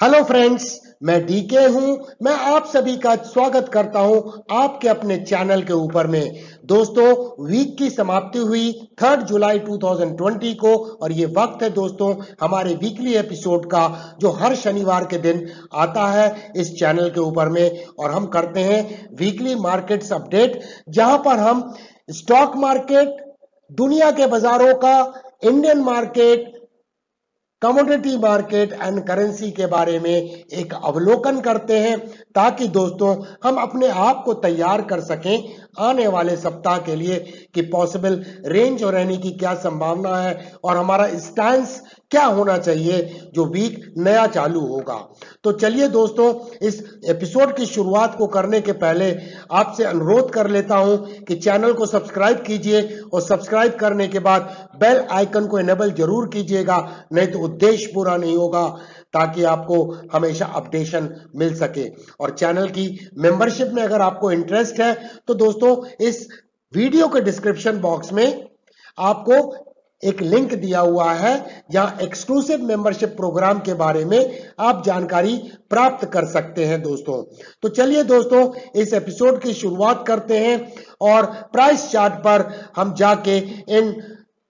Hello friends मैं DK हूँ। मैं आप सभी का स्वागत करता हूँ आपके अपने चैनल के ऊपर में। दोस्तों वीक की समाप्ति हुई थर्ड जुलाई 2020 को, और ये वक्त है दोस्तों, हमारे वीकली एपिसोड का, जो हर शनिवार के दिन आता है इस चैनल के ऊपर में। और हम करते हैं वीकली मार्केट्स अपडेट जहाँ पर हम स्टॉक मार्केट दुनिया के बाजारों का Indian market commodity market and currency के बारे में एक अवलोकन करते हैं ताकि दोस्तों, हम अपने आप को तैयार कर सकें। आने वाले सप्ताह के लिए कि पॉसिबल रेंज और रहने की क्या संभावना है और हमारा स्टैंड क्या होना चाहिए जो वीक नया चालू होगा। तो चलिए दोस्तों, इस एपिसोड की शुरुआत को करने के पहले आपसे अनुरोध कर लेता हूँ कि चैनल को सब्सक्राइब कीजिए और सब्सक्राइब करने के बाद बेल आइकन को एनेबल ज़रूर कीजिएगा, नहीं तो उद्देश्य पूरा नहीं होगा। ताकि आपको हमेशा अपडेशन मिल सके। और चैनल की मेंबरशिप में अगर आपको इंटरेस्ट है तो दोस्तों, इस वीडियो के डिस्क्रिप्शन बॉक्स में आपको एक लिंक दिया हुआ है, जहाँ एक्सक्लूसिव मेंबरशिप प्रोग्राम के बारे में आप जानकारी प्राप्त कर सकते हैं दोस्तों। तो चलिए दोस्तों, इस एपिसोड की शुरुआत करते हैं और प्राइस चार्ट पर हम जाके इन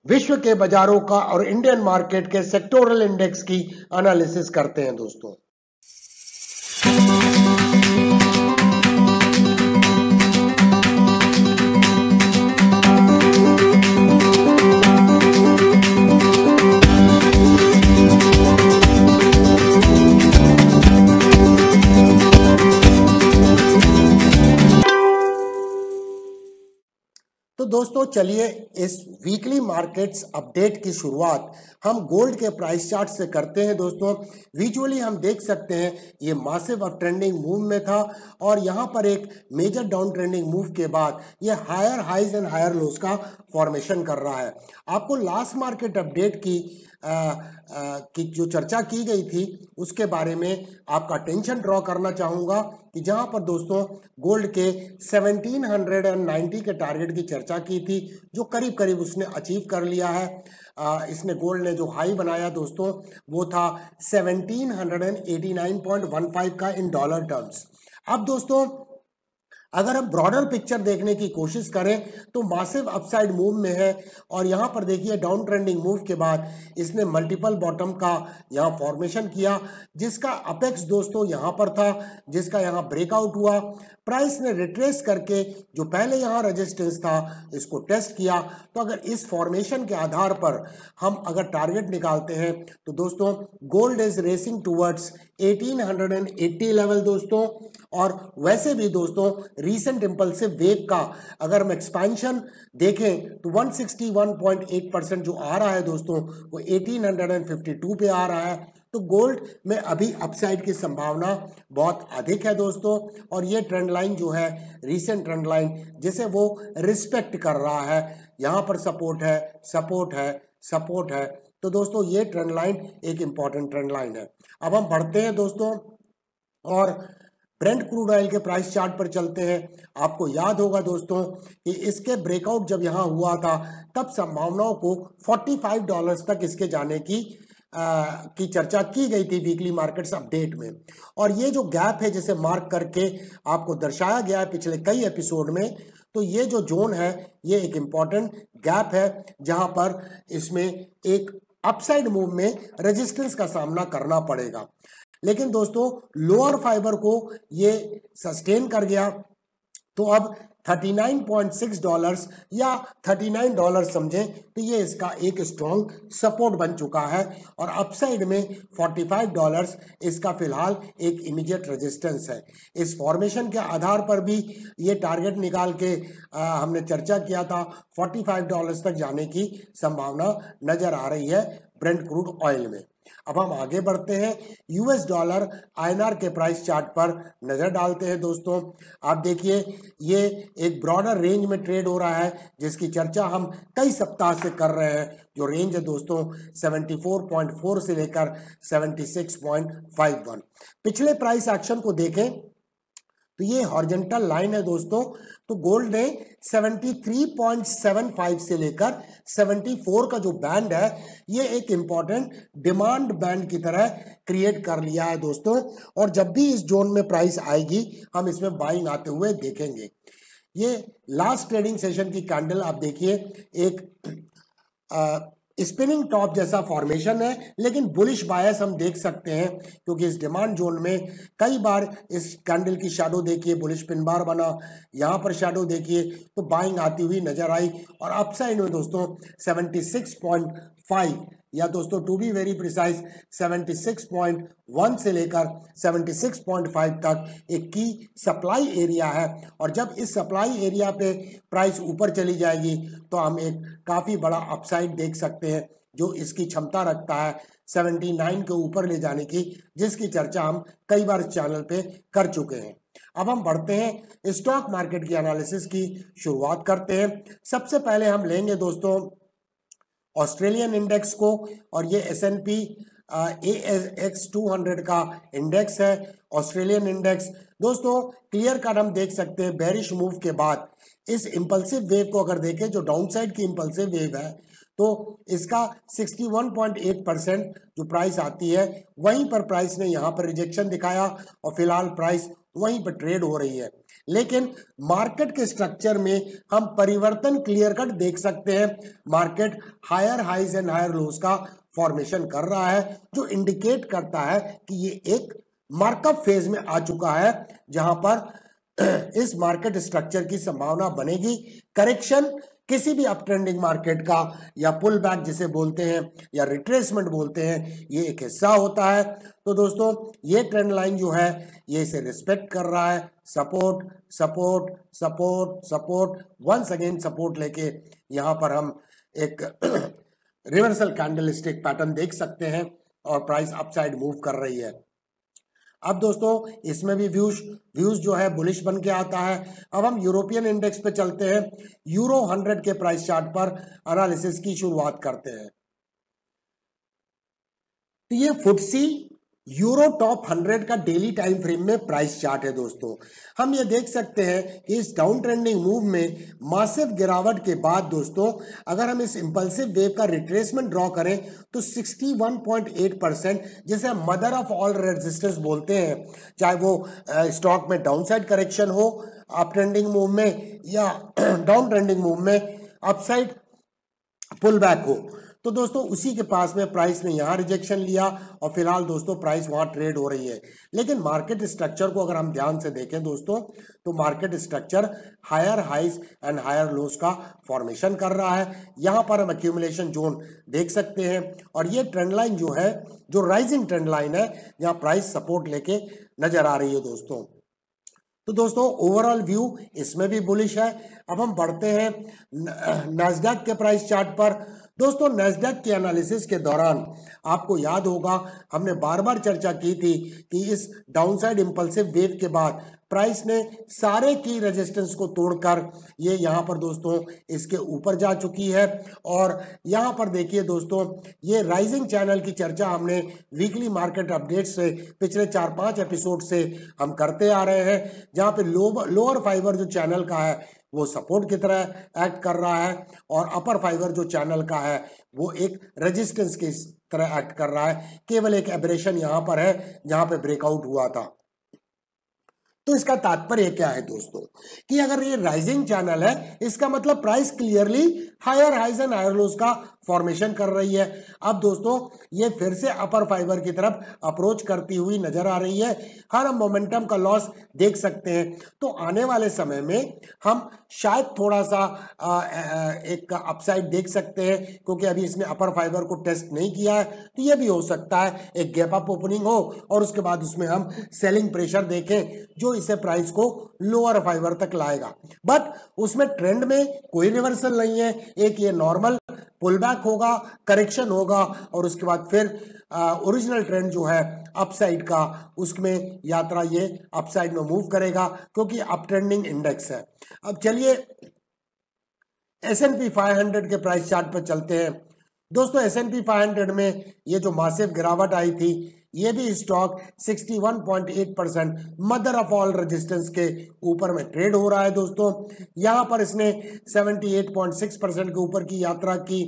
विश्व के बाजारों का और इंडियन मार्केट के सेक्टोरल इंडेक्स की एनालिसिस करते हैं दोस्तों। दोस्तों चलिए इस वीकली मार्केट्स अपडेट की शुरुआत हम गोल्ड के प्राइस चार्ट से करते हैं दोस्तों। विजुअली हम देख सकते हैं ये मासिव अप ट्रेंडिंग मूव में था और यहाँ पर एक मेजर डाउन ट्रेंडिंग मूव के बाद ये higher highs and higher lows का फॉर्मेशन कर रहा है। आपको लास्ट मार्केट अपडेट की आ, आ, की जो चर्चा की गई थी उसके बारे में आपका टेंशन ड्रॉ करना चाहूँगा। कि जहाँ पर दोस्तों गोल्ड के 1790 के टारगेट की चर्चा की थी जो करीब करीब उसने अचीव कर लिया है। आ, इसने गोल्ड ने जो हाई बनाया दोस्तों वो था 1789.15 का इन डॉलर टर्म्स। अब दोस्तों अगर हम ब्रॉडर पिक्चर देखने की कोशिश करें तो मासिव अपसाइड मूव में है। और यहाँ पर देखिए डाउन ट्रेंडिंग मूव के बाद इसने मल्टीपल बॉटम का यहाँ फॉर्मेशन किया, जिसका अपेक्स दोस्तों यहाँ पर था, जिसका यहाँ ब्रेकआउट हुआ। प्राइस ने रिट्रेस करके जो पहले यहाँ रजिस्टेंस था, इसको टेस्ट किया। तो अगर इस फॉर्मेशन के आधार पर हम अगर टारगेट निकालते हैं तो दोस्तों gold is racing towards 1880 level दोस्तों। और वैसे भी दोस्तों रीसेंट इम्पल्सिव वेव का अगर हम एक्सपेंशन देखें तो 161.8 परसेंट जो आ रहा है दोस्तों, वो 1852 पे आ रहा है। तो गोल्ड में अभी अपसाइड की संभावना बहुत अधिक है दोस्तों, और ये ट्रेंड लाइन जो है रीसेंट ट्रेंड लाइन जिसे वो रिस्पेक्ट कर रहा है। यहाँ पर सपोर्ट है सपोर्ट है सपोर्ट है। तो दोस्तों, ये ट्रेंड लाइन एक इंपॉर्टेंट ट्रेंड लाइन है। अब हम बढ़ते हैं दोस्तों, और ब्रेंड क्रूड ऑयल के प्राइस चार्ट पर चलते हैं। आपको याद होगा दोस्तों कि इसके ब्रेकआउट जब यहाँ हुआ था तब संभावनाओं को 45 डॉलर्स तक इसके जाने की आ, की चर्चा की गई थी वीकली मार्केट्स अपडेट में। और ये जो गैप है जिसे मार्क करके आपको दर्शाया गया है पिछले कई एपिसोड में तो ये जो जोन है ये एक इंपॉर्टेंट गैप है जहाँ पर इसमें एक अपसाइड मूव में रेजिस्टेंस का सामना करना पड़ेगा। लेकिन दोस्तों लोअर फाइबर को ये सस्टेन कर गया। तो अब 39.6 डॉलर्स या 39 डॉलर समझें तो ये इसका एक स्ट्रॉन्ग सपोर्ट बन चुका है। और अपसाइड में 45 डॉलर्स इसका फ़िलहाल एक इमीडिएट रेजिस्टेंस है। इस फॉर्मेशन के आधार पर भी ये टारगेट निकाल के आ, हमने चर्चा किया था। 45 डॉलर्स तक जाने की संभावना नज़र आ रही है ब्रेंड क्रूड ऑयल में। अब हम आगे बढ़ते हैं। यूएस डॉलर आईएनआर के प्राइस चार्ट पर नज़र डालते हैं दोस्तों। आप देखिए, ये एक ब्रॉडर रेंज में ट्रेड हो रहा है, जिसकी चर्चा हम कई सप्ताह से कर रहे हैं। जो रेंज है दोस्तों 74.4 से लेकर 76.51 पिछले प्राइस एक्शन को देखें तो ये हॉर्जेंटल लाइन है दोस्तों। तो गोल्ड ने 73.75 से लेकर 74 का जो बैंड है, ये एक इंपॉर्टेंट डिमांड बैंड की तरह क्रिएट कर लिया है दोस्तों। और जब भी इस जोन में प्राइस आएगी, हम इसमें बाइंग आते हुए देखेंगे। ये लास्ट ट्रेडिंग सेशन की कैंडल आप देखिए, एक स्पिनिंग टॉप जैसा फॉर्मेशन है, लेकिन बुलिश बायस हम देख सकते हैं, क्योंकि इस डिमांड जोन में कई बार इस कैंडल की शेडो देखिए, बुलिश पिन बार बना, यहाँ पर शेडो देखिए तो बाइंग आती हुई नज़र आई, और अपसाइड में दोस्तों 76.5 या दोस्तों टू बी वेरी प्रिसाइज 76.1 से लेकर 76.5 तक एक की सप्लाई एरिया है। और जब इस सप्लाई एरिया पे प्राइस ऊपर चली जाएगी तो हम एक काफ़ी बड़ा अपसाइड देख सकते हैं, जो इसकी क्षमता रखता है 79 के ऊपर ले जाने की, जिसकी चर्चा हम कई बार इस चैनल पे कर चुके हैं। अब हम बढ़ते हैं स्टॉक मार्केट की एनालिसिस की शुरुआत करते हैं। सबसे पहले हम लेंगे दोस्तों ऑस्ट्रेलियन इंडेक्स को, और ये S and P A X two hundred का इंडेक्स है, ऑस्ट्रेलियन इंडेक्स। दोस्तों, क्लियर कट हम देख सकते हैं बैरिश मूव के बाद। इस इम्पल्सिव वेव को अगर देखें, जो डाउन साइड की इम्पल्सिव वेव है तो इसका 61.8 परसेंट जो प्राइस आती है, वहीं पर प्राइस ने यहाँ पर रिजेक्शन दिखाया, और फ़िलहाल प्राइस वहीं पर ट्रेड हो रही है। लेकिन मार्केट के स्ट्रक्चर में हम परिवर्तन क्लियर कट देख सकते हैं। Market higher highs and higher lows का फॉर्मेशन कर रहा है, जो इंडिकेट करता है कि ये एक मार्कअप फ़ेज़ में आ चुका है, जहाँ पर इस मार्केट स्ट्रक्चर की संभावना बनेगी। करेक्शन किसी भी अप ट्रेंडिंग मार्केट का या पुल बैक जिसे बोलते हैं या रिट्रेसमेंट बोलते हैं, ये एक हिस्सा होता है। तो दोस्तों, ये ट्रेंड लाइन जो है, ये इसे रिस्पेक्ट कर रहा है। Support support support support once again support लेके यहाँ पर हम एक रिवर्सल कैंडल स्टिक पैटर्न देख सकते हैं और प्राइस अपसाइड मूव कर रही है। अब दोस्तों, इसमें भी व्यूज़ व्यूज़ जो है बुलिश बन के आता है। अब हम यूरोपियन इंडेक्स पे चलते हैं। यूरो हंड्रेड के प्राइस चार्ट पर एनालिसिस की शुरुआत करते हैं। तो ये फुटसी यूरो टॉप 100 का डेली टाइम फ्रेम में प्राइस चार्ट है दोस्तों। हम ये देख सकते हैं कि इस डाउन ट्रेंडिंग मूव में मासिव गिरावट के बाद दोस्तों, अगर हम इस इंपल्सिव वेव का रिट्रेसमेंट ड्रॉ करें तो 61.8 परसेंट जिसे मदर ऑफ़ ऑल रेजिस्टेंस बोलते हैं, चाहे वो स्टॉक में डाउन साइड करेक्शन हो अप ट्रेंडिंग मूव में, या डाउन ट्रेंडिंग मूव में अपसाइड पुल बैक हो। तो दोस्तों, उसी के पास में प्राइस ने यहाँ रिजेक्शन लिया और फ़िलहाल दोस्तों प्राइस वहाँ ट्रेड हो रही है। लेकिन मार्केट स्ट्रक्चर को अगर हम ध्यान से देखें दोस्तों तो market structure higher highs and higher lows का फॉर्मेशन कर रहा है। यहाँ पर हम एक्यूमुलेशन जोन देख सकते हैं और ये ट्रेंड लाइन जो है, जो राइजिंग ट्रेंड लाइन है, यहाँ प्राइस सपोर्ट लेके नज़र आ रही है दोस्तों। तो दोस्तों ओवरऑल व्यू इसमें भी बुलिश है। अब हम बढ़ते हैं नजदक के प्राइस चार्ट पर। दोस्तों नेस्डेक के एनालिसिस के दौरान आपको याद होगा, हमने बार बार चर्चा की थी कि इस डाउनसाइड इंपल्सिव वेव के बाद प्राइस ने सारे की रेजिस्टेंस को तोड़कर, ये यहाँ पर दोस्तों इसके ऊपर जा चुकी है। और यहाँ पर देखिए दोस्तों, ये राइजिंग चैनल की चर्चा हमने वीकली मार्केट अपडेट से, पिछले चार पाँच एपिसोड से हम करते आ रहे हैं, जहाँ पे लोअर फाइबर जो चैनल का है वो सपोर्ट की तरह एक्ट कर रहा है और अपर फाइबर जो चैनल का है, वो एक रेजिस्टेंस की तरह एक्ट कर रहा है। केवल एक एब्रेशन यहाँ पर है जहाँ पे ब्रेकआउट हुआ था। तो इसका तात्पर्य क्या है दोस्तों? कि अगर ये राइजिंग चैनल है, इसका मतलब price clearly higher highs and higher lows का फॉर्मेशन कर रही है। अब दोस्तों ये फिर से अपर फाइबर की तरफ़ अप्रोच करती हुई नज़र आ रही है। हर हम मोमेंटम का लॉस देख सकते हैं। तो आने वाले समय में हम शायद थोड़ा सा आ, एक अपसाइड देख सकते हैं क्योंकि अभी इसने अपर फाइबर को टेस्ट नहीं किया है। तो ये भी हो सकता है एक गैप अप ओपनिंग हो और उसके बाद उसमें हम सेलिंग प्रेशर देखें जो इसे प्राइस को लोअर फाइबर तक लाएगा। बट उसमें ट्रेंड में कोई रिवर्सल नहीं है। एक ये नॉर्मल पुल बैक होगा करेक्शन होगा और उसके बाद फिर ओरिजिनल ट्रेंड जो है अपसाइड का, उसमें यात्रा ये अपसाइड में मूव करेगा क्योंकि अप ट्रेंडिंग इंडेक्स है। अब चलिए S N P five hundred के प्राइस चार्ट पर चलते हैं। दोस्तों S N P five hundred में ये जो मासिव गिरावट आई थी ये भी stock 61.8 percent mother of all resistance के ऊपर में ट्रेड हो रहा है दोस्तों, यहाँ पर इसने 78.6 परसेंट के ऊपर की यात्रा की।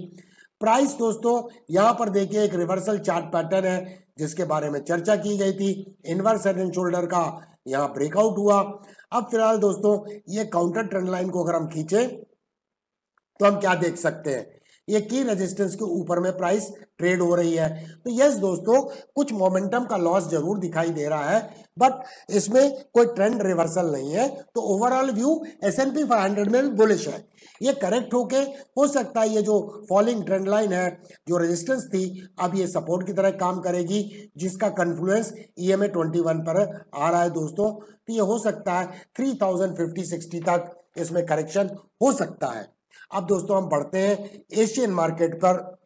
प्राइस दोस्तों, यहाँ पर देखिए एक रिवर्सल चार्ट पैटर्न है, जिसके बारे में चर्चा की गई थी। इनवर्स हेड एंड शोल्डर का यहाँ ब्रेकआउट हुआ। अब फ़िलहाल दोस्तों, ये काउंटर ट्रेंड लाइन को अगर हम खींचे तो हम क्या देख सकते हैं? ये की रेजिस्टेंस के ऊपर में प्राइस ट्रेड हो रही है। तो यस दोस्तों, कुछ मोमेंटम का लॉस ज़रूर दिखाई दे रहा है बट इसमें कोई ट्रेंड रिवर्सल नहीं है। तो overall view S N P five hundred में बुलिश है। ये करेक्ट होके हो सकता है ये जो फॉलिंग ट्रेंड लाइन है, जो रेजिस्टेंस थी, अब ये सपोर्ट की तरह काम करेगी, जिसका confluence E M A twenty one पर आ रहा है दोस्तों। तो ये हो सकता है थ्री थाउज़ेंड फिफ्टी सिक्सटी तक इसमें करेक्शन हो सकता है। अब दोस्तों हम बढ़ते हैं एशियन मार्केट पर।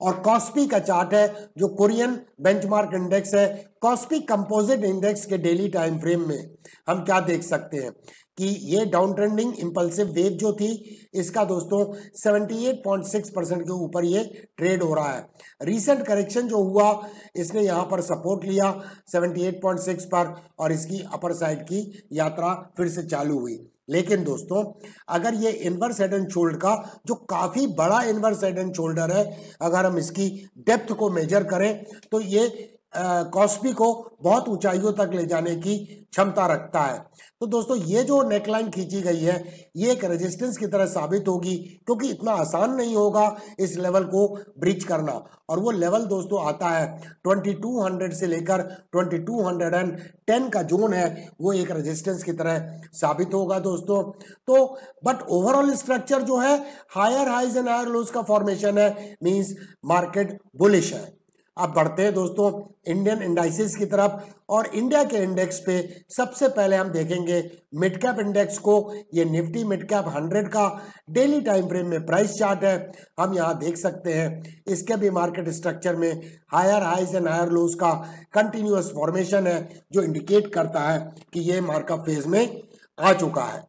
और कॉस्पी का चार्ट है, जो कोरियन बेंचमार्क इंडेक्स है, कॉस्पी कंपोजिट इंडेक्स के डेली टाइम फ्रेम में हम क्या देख सकते हैं कि ये डाउन ट्रेंडिंग इंपल्सिव वेव जो थी, इसका दोस्तों 78.6 परसेंट के ऊपर ये ट्रेड हो रहा है। रीसेंट करेक्शन जो हुआ, इसने यहाँ पर सपोर्ट लिया 78.6 पर और इसकी अपर साइड की यात्रा फिर से चालू हुई। लेकिन दोस्तों, अगर ये इनवर्स हेड एंड शोल्डर का, जो काफ़ी बड़ा इनवर्स हेड एंड शोल्डर है, अगर हम इसकी डेप्थ को मेजर करें तो ये कॉस्पी को बहुत ऊंचाइयों तक ले जाने की क्षमता रखता है। तो दोस्तों, ये जो नेकलाइन खींची गई है, ये एक रेजिस्टेंस की तरह साबित होगी, क्योंकि इतना आसान नहीं होगा इस लेवल को ब्रिज करना। और वो लेवल दोस्तों आता है 2200 से लेकर 2210 का जोन है, वो एक रेजिस्टेंस की तरह साबित होगा दोस्तों। तो बट ओवरऑल स्ट्रक्चर जो है higher highs and higher lows का फॉर्मेशन है मीन्स मार्केट बुलिश है। अब बढ़ते हैं दोस्तों इंडियन इंडाइसिस की तरफ़, और इंडिया के इंडेक्स पे सबसे पहले हम देखेंगे मिड कैप इंडेक्स को। ये निफ्टी मिड कैप हंड्रेड का डेली टाइम फ्रेम में प्राइस चार्ट है। हम यहाँ देख सकते हैं, इसके भी मार्केट स्ट्रक्चर में higher highs and higher lows का कंटिन्यूस फॉर्मेशन है, जो इंडिकेट करता है कि ये मार्कअप फ़ेज़ में आ चुका है।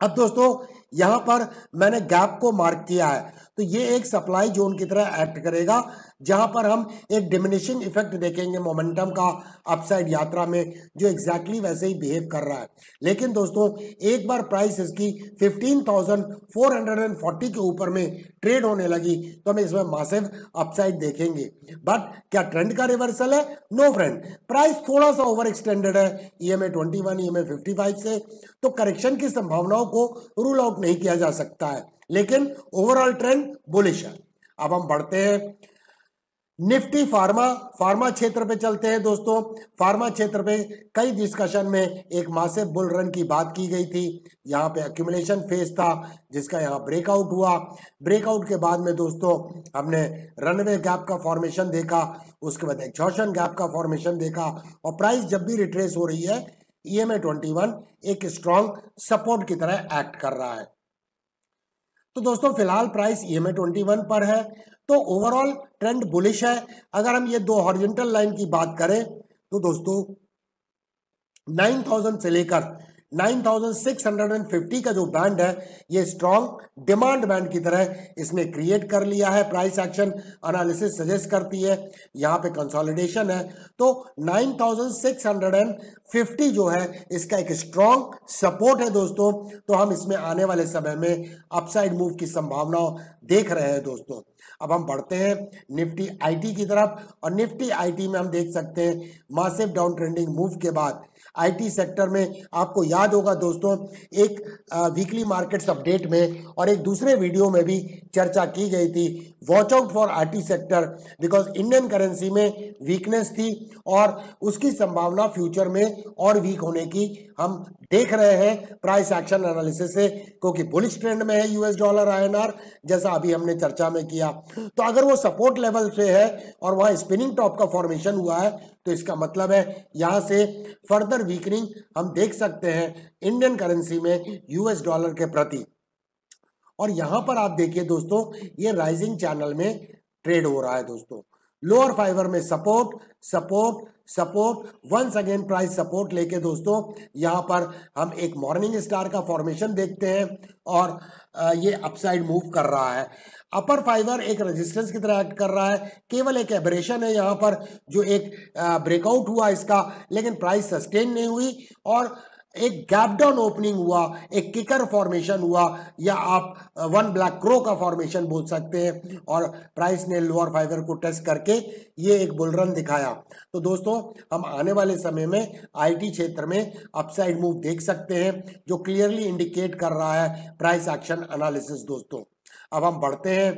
अब दोस्तों, यहाँ पर मैंने गैप को मार्क किया है। तो ये एक सप्लाई जोन की तरह एक्ट करेगा जहाँ पर हम एक डिमिनिशिंग इफ़ेक्ट देखेंगे मोमेंटम का अपसाइड यात्रा में जो एग्जैक्टली exactly वैसे ही बिहेव कर रहा है। लेकिन दोस्तों एक बार प्राइस इसकी 15,440 के ऊपर में ट्रेड होने लगी तो हम इसमें मासिव अपसाइड देखेंगे। बट क्या ट्रेंड का रिवर्सल है? नो फ्रेंड प्राइस थोड़ा सा ओवर एक्सटेंडेड है ई एम ए ट्वेंटी से तो करेक्शन की संभावनाओं को रूल आउट नहीं किया जा सकता है। लेकिन ओवरऑल ट्रेंड बुलिश है। अब हम बढ़ते हैं। निफ्टी फार्मा फार्मा क्षेत्र पे चलते हैं दोस्तों। फार्मा क्षेत्र पे कई डिस्कशन में एक मासिव बुल रन की बात की गई थी। यहाँ पे अक्यूमुलेशन फ़ेज़ था, जिसका यहाँ ब्रेकआउट हुआ। ब्रेकआउट के बाद में दोस्तों, हमने रनवे गैप का फॉर्मेशन देखा। उसके बाद एक्सॉशन गैप का फॉर्मेशन देखा। और प्राइस जब भी रिट्रेस हो रही है E M A twenty one एक स्ट्रॉन्ग सपोर्ट की तरह एक्ट कर रहा है। तो दोस्तों, फ़िलहाल प्राइस ई एम पर है। तो ओवरऑल ट्रेंड बुलिश है। अगर हम ये दो हॉरिजेंटल लाइन की बात करें तो दोस्तों 9000 से लेकर 9650 का जो बैंड है, ये स्ट्रॉन्ग डिमांड बैंड की तरह इसने क्रिएट कर लिया है प्राइस एक्शन एनालिसिस सजेस्ट करती है, यहाँ पे कंसोलिडेशन है। तो 9650 जो है, इसका एक स्ट्रॉन्ग सपोर्ट है दोस्तों। तो हम इसमें आने वाले समय में अपसाइड मूव की संभावना देख रहे हैं दोस्तों। अब हम बढ़ते हैं निफ्टी आईटी की तरफ़, और निफ्टी आईटी में हम देख सकते हैं मासिव डाउन ट्रेंडिंग मूव के बाद आईटी सेक्टर में आपको याद होगा दोस्तों, एक वीकली मार्केट्स अपडेट में और एक दूसरे वीडियो में भी चर्चा की गई थी। Watch out for IT sector because Indian currency में वीकनेस थी और उसकी संभावना फ्यूचर में और वीक होने की हम देख रहे हैं। प्राइस एक्शन एनालिसिस से, क्योंकि बुलिश ट्रेंड में है यूएस डॉलर आईएनआर जैसा अभी हमने चर्चा में किया। तो अगर वो सपोर्ट लेवल से है और वहाँ स्पिनिंग टॉप का फॉर्मेशन हुआ है तो इसका मतलब है, यहाँ से फर्दर वीकनिंग हम देख सकते हैं इंडियन करेंसी में यूएस डॉलर के प्रति। और यहाँ पर आप देखिए दोस्तों, ये राइजिंग चैनल में ट्रेड हो रहा है दोस्तों। लोअर फाइबर में support support support once again price support लेके दोस्तों, यहाँ पर हम एक मॉर्निंग स्टार का फॉर्मेशन देखते हैं और ये अपसाइड मूव कर रहा है। अपर फाइबर एक रेजिस्टेंस की तरह एक्ट कर रहा है। केवल एक एबरेशन है यहाँ पर, जो एक ब्रेकआउट हुआ इसका, लेकिन प्राइस सस्टेन नहीं हुई और एक गैप डाउन ओपनिंग हुआ, एक किकर फॉर्मेशन हुआ, या आप वन ब्लैक क्रो का फॉर्मेशन बोल सकते हैं। और प्राइस ने लोअर फाइबर को टेस्ट करके ये एक बुलरन दिखाया। तो दोस्तों, हम आने वाले समय में आईटी क्षेत्र में अपसाइड मूव देख सकते हैं, जो क्लियरली इंडिकेट कर रहा है प्राइस एक्शन एनालिसिस दोस्तों। अब हम बढ़ते हैं।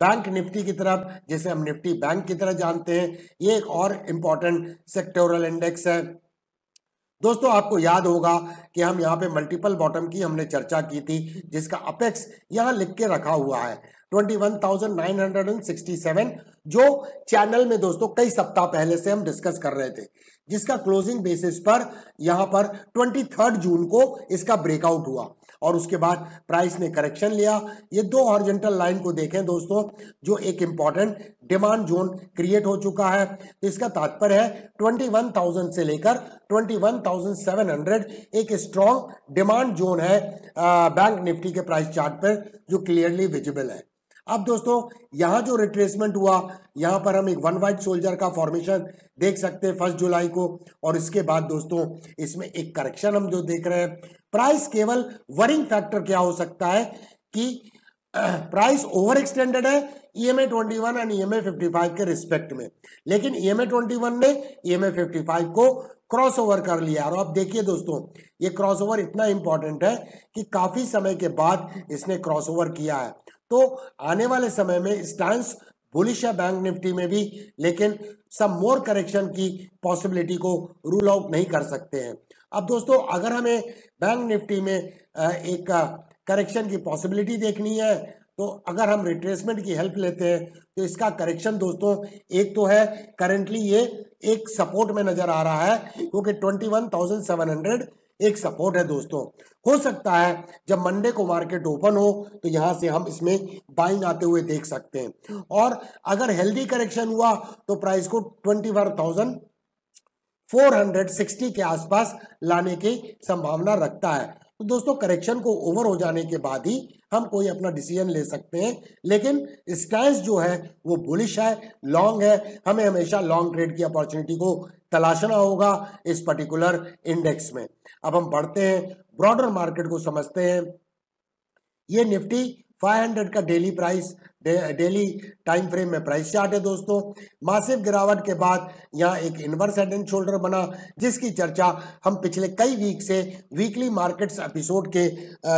बैंक निफ्टी की तरफ़ जैसे हम निफ्टी बैंक की तरह जानते हैं ये एक और इंपॉर्टेंट सेक्टोरल इंडेक्स है। दोस्तों आपको याद होगा कि हम यहाँ पे मल्टीपल बॉटम की हमने चर्चा की थी जिसका अपेक्स यहाँ लिख के रखा हुआ है। 21,967 जो चैनल में दोस्तों कई सप्ताह पहले से हम डिस्कस कर रहे थे जिसका क्लोजिंग बेसिस पर यहाँ पर ट्वेंटी जून को इसका ब्रेकआउट हुआ। और उसके बाद प्राइस ने करेक्शन लिया। ये दो ऑरिजेंटल लाइन को देखें दोस्तों जो एक इंपॉर्टेंट डिमांड जोन क्रिएट हो चुका है। तो इसका तात्पर्य है 21,000 से लेकर 21,700 एक स्ट्रॉन्ग डिमांड जोन है बैंक निफ्टी के प्राइस चार्ट पर जो क्लियरली विजिबल है। अब दोस्तों, यहाँ जो रिट्रेसमेंट हुआ, यहाँ पर हम एक वन वाइट सोल्जर का फॉर्मेशन देख सकते हैं फ़र्स्ट जुलाई को। और इसके बाद दोस्तों, इसमें एक करेक्शन हम जो देख रहे हैं। प्राइस केवल वरिंग फैक्टर क्या हो सकता है कि प्राइस ओवर एक्सटेंडेड है E M A twenty one and E M A fifty five के रिस्पेक्ट में। लेकिन E M A twenty one ने E M A fifty five को क्रॉस ओवर कर लिया। और आप देखिए दोस्तों, ये क्रॉस ओवर इतना इंपॉर्टेंट है कि काफ़ी समय के बाद इसने क्रॉस ओवर किया है। तो आने वाले समय में स्टांस बुलिश है बैंक निफ्टी में भी, लेकिन सब मोर करेक्शन की पॉसिबिलिटी को रूल आउट नहीं कर सकते हैं। अब दोस्तों, अगर हमें बैंक निफ्टी में एक करेक्शन की पॉसिबिलिटी देखनी है तो अगर हम रिट्रेसमेंट की हेल्प लेते हैं तो इसका करेक्शन दोस्तों, एक तो है करंटली ये एक सपोर्ट में नज़र आ रहा है, क्योंकि twenty one thousand seven hundred एक सपोर्ट है दोस्तों। हो सकता है जब मंडे को मार्केट ओपन हो तो यहाँ से हम इसमें बाइंग आते हुए देख सकते हैं। और अगर हेल्दी करेक्शन हुआ तो प्राइस को twenty one thousand four hundred sixty के आसपास लाने की संभावना रखता है। तो दोस्तों करेक्शन को ओवर हो जाने के बाद ही हम कोई अपना डिसीज़न ले सकते हैं। लेकिन स्टैंड जो है, वो बुलिश है लॉन्ग है। हमें हमेशा लॉन्ग ट्रेड की अपॉर्चुनिटी को तलाशना होगा इस पर्टिकुलर इंडेक्स में। अब हम बढ़ते हैं ब्रॉडर मार्केट को समझते हैं। ये निफ्टी 500 का daily price daily time frame में प्राइस चार्ट है दोस्तों। मासिव गिरावट के बाद यहाँ एक इनवर्स हेड एंड शोल्डर बना, जिसकी चर्चा हम पिछले कई वीक से वीकली मार्केट्स एपिसोड के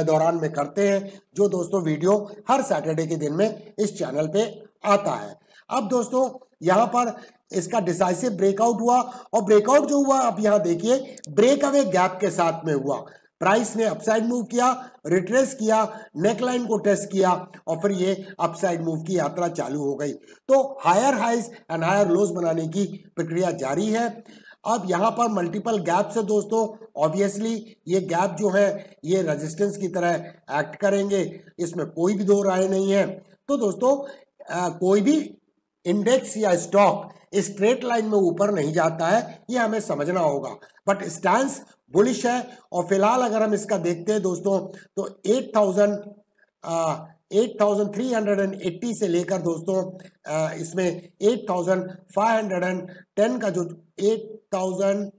दौरान में करते हैं, जो दोस्तों वीडियो हर सैटरडे के दिन में इस चैनल पे आता है। अब दोस्तों, यहाँ पर इसका डिसाइसिव ब्रेकआउट हुआ, और ब्रेकआउट जो हुआ, आप यहाँ देखिए ब्रेक अवे गैप के साथ में हुआ। प्राइस ने अपसाइड मूव किया रिट्रेस किया नेकलाइन को टेस्ट किया और फिर ये अपसाइड मूव की यात्रा चालू हो गई। तो higher highs and higher lows बनाने की प्रक्रिया जारी है। अब यहाँ पर मल्टीपल गैप से दोस्तों। ऑब्वियसली ये गैप जो है ये रेजिस्टेंस की तरह एक्ट करेंगे। इसमें कोई भी दो राय नहीं है। तो दोस्तों आ, कोई भी इंडेक्स या स्टॉक स्ट्रेट लाइन में ऊपर नहीं जाता है ये हमें समझना होगा। बट स्टैंड बुलिश है। और फ़िलहाल अगर हम इसका देखते हैं दोस्तों तो eight thousand eight thousand three hundred and eighty से लेकर दोस्तों आ, इसमें eight thousand five hundred and ten का जो एट थाउज़ेंड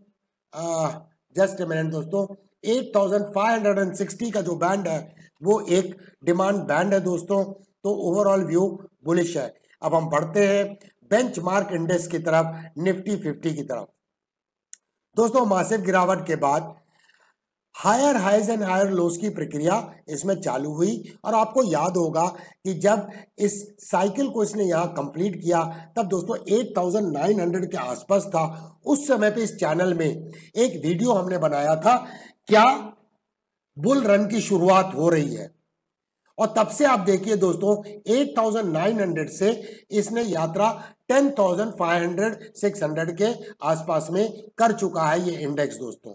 जस्ट मिनट दोस्तों eight thousand five hundred and sixty का जो बैंड है वो एक डिमांड बैंड है दोस्तों तो ओवरऑल व्यू बुलिश है। अब हम बढ़ते हैं बेंचमार्क इंडेक्स की तरफ़ निफ्टी फिफ्टी की तरफ़। दोस्तों मासिव गिरावट के बाद higher highs and higher lows की प्रक्रिया इसमें चालू हुई और आपको याद होगा कि जब इस साइकिल को इसने यहाँ कंप्लीट किया, तब दोस्तों 8900 के आसपास था। उस समय पे इस चैनल में एक वीडियो हमने बनाया था, क्या बुल रन की शुरुआत हो रही है। और तब से आप देखिए दोस्तों 8900 से इसने यात्रा 10,500 600 के आसपास में कर चुका है ये इंडेक्स दोस्तों।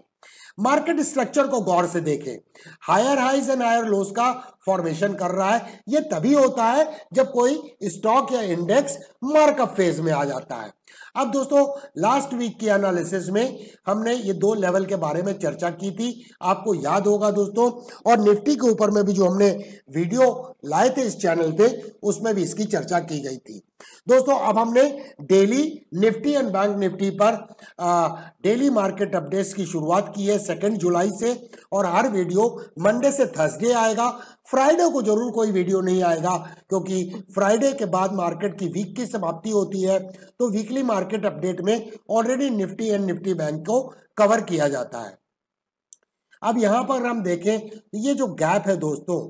मार्केट स्ट्रक्चर को गौर से देखें। Higher highs and higher lows का फॉर्मेशन कर रहा है। ये तभी होता है जब कोई स्टॉक या इंडेक्स मार्कअप फ़ेज़ में आ जाता है। अब दोस्तों लास्ट वीक की एनालिसिस में हमने ये दो लेवल के बारे में चर्चा की थी। आपको याद होगा दोस्तों और निफ्टी के ऊपर में भी जो हमने वीडियो लाए थे इस चैनल पे उसमें भी इसकी चर्चा की गई थी। दोस्तों, अब हमने daily Nifty and bank Nifty पर डेली मार्केट अपडेट्स की शुरुआत की है सेकेंड जुलाई से और हर वीडियो मंडे से थर्सडे आएगा। फ्राइडे को ज़रूर कोई वीडियो नहीं आएगा क्योंकि फ्राइडे के बाद मार्केट की वीक की समाप्ति होती है। तो वीकली मार्केट अपडेट में already Nifty and Nifty bank को कवर किया जाता है। अब यहाँ पर हम देखें, ये जो गैप है दोस्तों,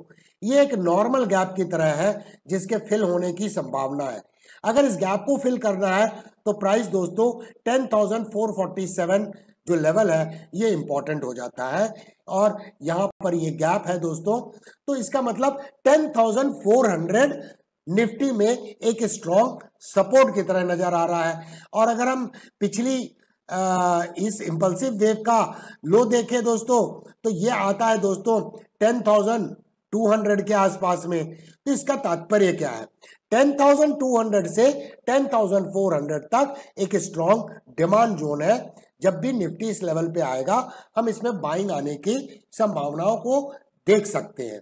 ये एक नॉर्मल गैप की तरह है जिसके फिल होने की संभावना है। अगर इस गैप को फिल करना है तो प्राइस दोस्तों ten thousand four forty seven जो लेवल है ये इंपॉर्टेंट हो जाता है। और यहाँ पर ये गैप है दोस्तों तो इसका मतलब ten thousand four hundred Nifty में एक स्ट्रॉन्ग सपोर्ट की तरह नज़र आ रहा है। और अगर हम पिछली आ, इस इंपल्सिव वेव का लो देखें दोस्तों तो ये आता है दोस्तों टेन थाउज़ेंड टू हंड्रेड के आसपास में। तो इसका तात्पर्य क्या है? 10,200 से 10,400 तक एक स्ट्रॉन्ग डिमांड जोन है। जब भी निफ्टी इस लेवल पे आएगा हम इसमें बाइंग आने की संभावनाओं को देख सकते हैं।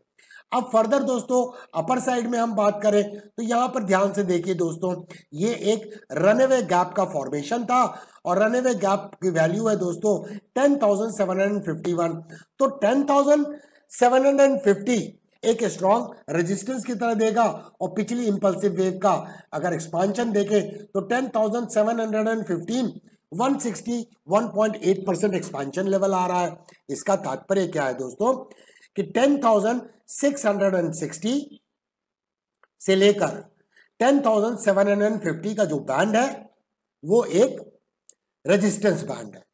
अब फर्दर दोस्तों अपर साइड में हम बात करें तो यहाँ पर ध्यान से देखिए दोस्तों ये एक रनवे गैप का फॉर्मेशन था और रनवे गैप की वैल्यू है दोस्तों 10,751 तो 10,750 एक स्ट्रॉन्ग रेजिस्टेंस की तरह देगा और पिछली इंपल्सिव वेव का अगर एक्सपांशन देखें तो ten thousand seven hundred and fifteen 161.8 percent expansion level आ रहा है। इसका तात्पर्य क्या है दोस्तों? कि 10,660 से लेकर 10,750 का जो बैंड है वो एक रेजिस्टेंस बैंड है।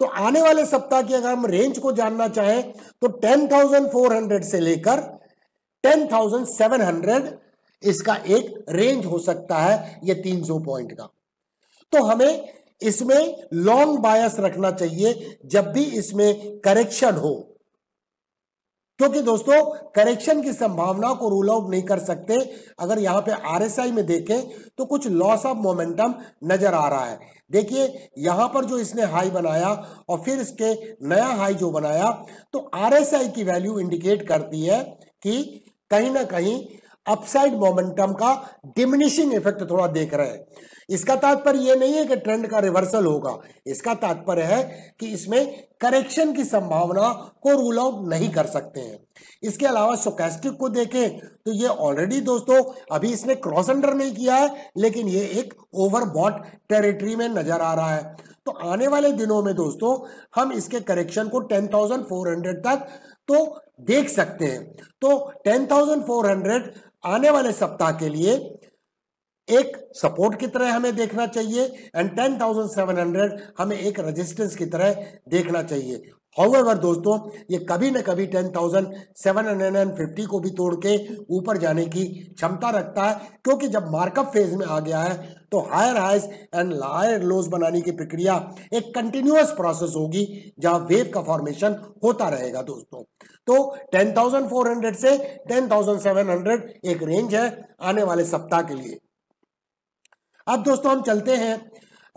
तो आने वाले सप्ताह की अगर हम रेंज को जानना चाहें तो 10,400 से लेकर 10,700 इसका एक रेंज हो सकता है ये 300 पॉइंट का। तो हमें इसमें लॉन्ग बायस रखना चाहिए जब भी इसमें करेक्शन हो। क्योंकि दोस्तों करेक्शन की संभावना को रूल आउट नहीं कर सकते। अगर यहाँ पे आरएसआई में देखें तो कुछ लॉस ऑफ़ मोमेंटम नज़र आ रहा है। देखिए यहाँ पर जो इसने हाई बनाया और फिर इसके नया हाई जो बनाया तो आरएसआई की वैल्यू इंडिकेट करती है कि कहीं ना कहीं अपसाइड मोमेंटम का डिमिनिशिंग इफ़ेक्ट थोड़ा देख रहे हैं। इसका तात्पर्य यह नहीं है कि ट्रेंड का रिवर्सल होगा। इसका तात्पर्य है कि इसमें करेक्शन की संभावना को रूल आउट नहीं कर सकते हैं। इसके अलावा सोकेस्टिक को देखें तो ये ऑलरेडी दोस्तों अभी इसने क्रॉस अंडर नहीं किया है लेकिन ये एक ओवरबॉट टेरिटरी में नज़र आ रहा है। तो आने वाले दिनों में दोस्तों हम इसके करेक्शन को 10,400 तक तो देख सकते हैं। तो 10,400 आने वाले सप्ताह के लिए एक सपोर्ट की तरह हमें देखना चाहिए एंड 10,700 हमें एक रेजिस्टेंस की तरह देखना चाहिए। हाउएवर दोस्तों ये कभी न कभी 10,750 को भी तोड़ के ऊपर जाने की क्षमता रखता है क्योंकि जब मार्कअप फ़ेज़ में आ गया है तो higher highs and higher lows बनाने की प्रक्रिया एक कंटिन्यूअस प्रोसेस होगी जहाँ वेव का फॉर्मेशन होता रहेगा दोस्तों। तो 10,400 से 10,700 एक रेंज है आने वाले सप्ताह के लिए। अब दोस्तों हम चलते हैं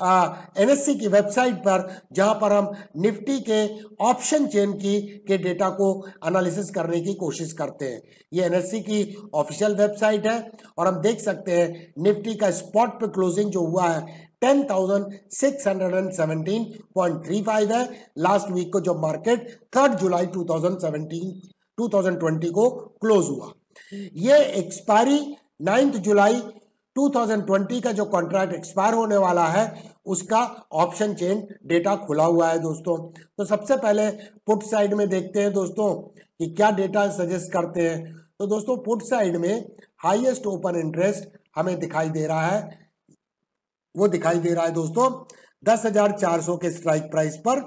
एनएससी की वेबसाइट पर, जहाँ पर हम निफ्टी के ऑप्शन चेन की, के डेटा को एनालिसिस करने की कोशिश करते हैं। ये एनएससी की ऑफिशियल वेबसाइट है, और हम देख सकते हैं निफ्टी का स्पॉट पे क्लोजिंग जो हुआ है ten thousand six hundred and seventeen point three five है। लास्ट वीक को जब मार्केट थर्ड जुलाई two thousand seventeen two thousand twenty को क्लोज हुआ। ये एक्सपायरी नाइन्थ जुलाई 2020 का जो कॉन्ट्रैक्ट एक्सपायर होने वाला है उसका ऑप्शन चेन डेटा खुला हुआ है दोस्तों। तो सबसे पहले पुट साइड में देखते हैं दोस्तों कि क्या डेटा सजेस्ट करते हैं। तो दोस्तों पुट साइड में हाईएस्ट ओपन इंटरेस्ट हमें दिखाई दे रहा है। वो दिखाई दे रहा है दोस्तों, दस हज़ार चार सौ के स्ट्राइक प्राइस पर।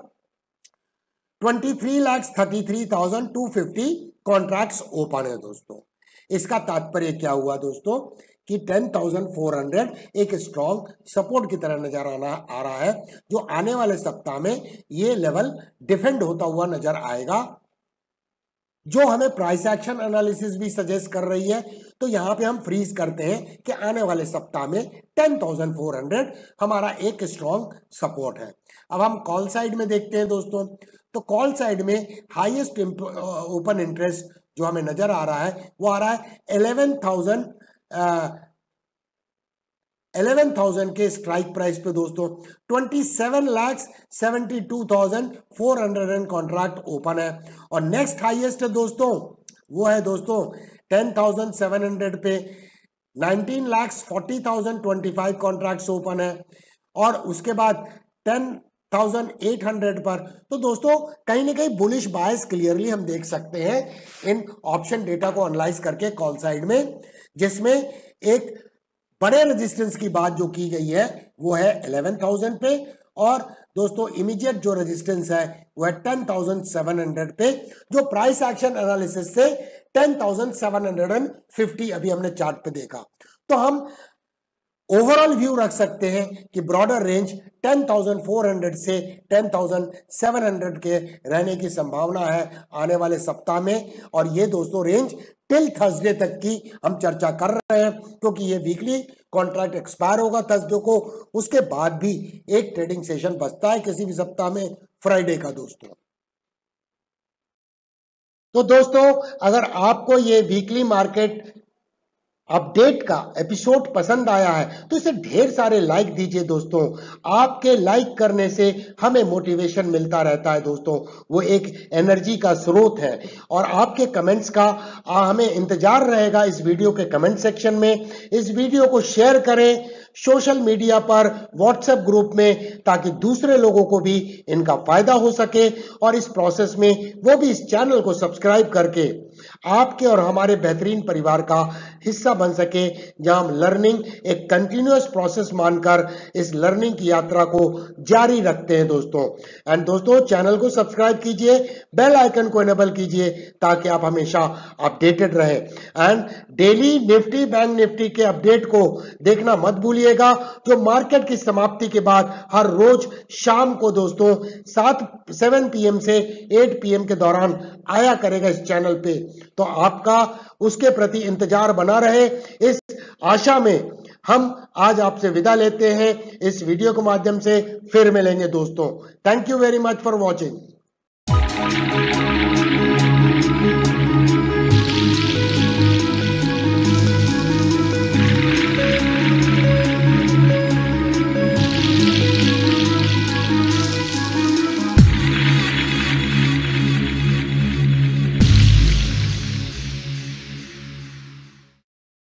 Twenty three lakhs thirty three thousand two fifty contract open है दोस्तों। इसका तात्पर्य क्या हुआ दोस्तों? कि 10,400 एक स्ट्रॉन्ग सपोर्ट की तरह नज़र आना आ रहा है जो आने वाले सप्ताह में ये लेवल डिफेंड होता हुआ नज़र आएगा जो हमें प्राइस एक्शन एनालिसिस भी सजेस्ट कर रही है। तो यहाँ पे हम फ्रीज करते हैं कि आने वाले सप्ताह में 10,400 हमारा एक स्ट्रॉन्ग सपोर्ट है। अब हम कॉल साइड में देखते हैं दोस्तों। तो कॉल साइड में हाईएस्ट ओपन इंटरेस्ट जो हमें नज़र आ रहा है वो आ रहा है थाउज़ेंड इलेवन थाउज़ेंड के स्ट्राइक प्राइस पे दोस्तों twenty seven lakhs seventy two thousand four hundred and contract open है। और नेक्स्ट हाईएस्ट है दोस्तों, वो है दोस्तों टेन थाउज़ेंड सेवन हंड्रेड पे nineteen lakhs forty thousand twenty five contract open है। और उसके बाद टेन थाउज़ेंड एट हंड्रेड पर तो दोस्तों, कहीं ना कहीं बुलिश बायस क्लियरली हम देख सकते हैं इन ऑप्शन डेटा को एनालाइज करके कॉल साइड में। जिसमें एक बड़े रेजिस्टेंस की बात जो की गई है वो है 11,000 पे। और दोस्तों इमीडिएट जो रेजिस्टेंस है वो है 10,700 पे। जो प्राइस एक्शन एनालिसिस से 10,750 अभी हमने चार्ट पे देखा। तो हम ओवरऑल व्यू रख सकते हैं कि ब्रॉडर रेंज 10,400 से 10,700 के रहने की संभावना है आने वाले सप्ताह में। और ये दोस्तों रेंज टिल थर्सडे तक की हम चर्चा कर रहे हैं क्योंकि ये वीकली कॉन्ट्रैक्ट एक्सपायर होगा थर्सडे को। उसके बाद भी एक ट्रेडिंग सेशन बचता है किसी भी सप्ताह में फ्राइडे का दोस्तों। तो दोस्तों अगर आपको ये वीकली मार्केट अपडेट का एपिसोड पसंद आया है तो इसे ढेर सारे लाइक दीजिए दोस्तों। आपके लाइक करने से हमें मोटिवेशन मिलता रहता है दोस्तों। वो एक एनर्जी का स्रोत है। और आपके कमेंट्स का आ, हमें इंतज़ार रहेगा इस वीडियो के कमेंट सेक्शन में। इस वीडियो को शेयर करें सोशल मीडिया पर व्हाट्सएप ग्रुप में ताकि दूसरे लोगों को भी इनका फ़ायदा हो सके। और इस प्रोसेस में वो भी इस चैनल को सब्सक्राइब करके आपके और हमारे बेहतरीन परिवार का हिस्सा बन सके, जहाँ हम लर्निंग एक कंटिन्यूस प्रोसेस मानकर इस लर्निंग की यात्रा को जारी रखते हैं दोस्तों। एंड दोस्तों चैनल को सब्सक्राइब कीजिए बेल आइकन को एनेबल कीजिए, ताकि आप हमेशा अपडेटेड रहे। And daily Nifty bank Nifty के अपडेट को देखना मत भूलिएगा, जो मार्केट की समाप्ति के बाद हर रोज शाम को दोस्तों, सात सेवन पीएम से एट पीएम के दौरान आया करेगा इस चैनल पे। तो आपका उसके प्रति इंतज़ार बना रहे। इस आशा में हम आज आपसे विदा लेते हैं। इस वीडियो के माध्यम से फिर मिलेंगे दोस्तों। Thank you very much for watching